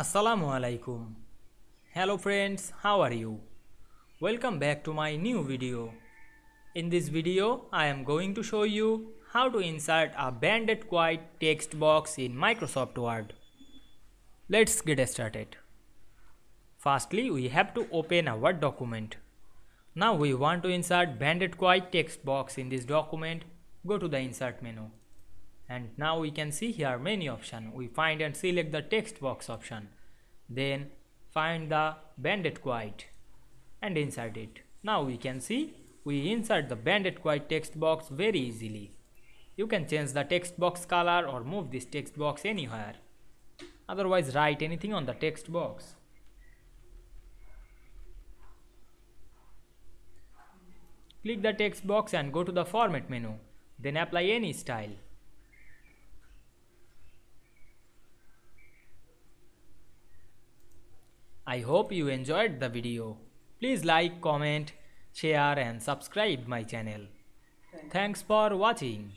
Assalamu alaikum. Hello friends, how are you? Welcome back to my new video. In this video, I am going to show you how to insert a banded quote text box in Microsoft Word. Let's get started. Firstly, we have to open a Word document. Now we want to insert banded quote text box in this document. Go to the insert menu. And now we can see here many options. We find and select the text box option. Then find the banded quote and insert it. Now we can see we insert the banded quote text box very easily. You can change the text box color or move this text box anywhere. Otherwise write anything on the text box. Click the text box and go to the format menu. Then apply any style. I hope you enjoyed the video. Please like, comment, share and subscribe my channel. Thanks for watching.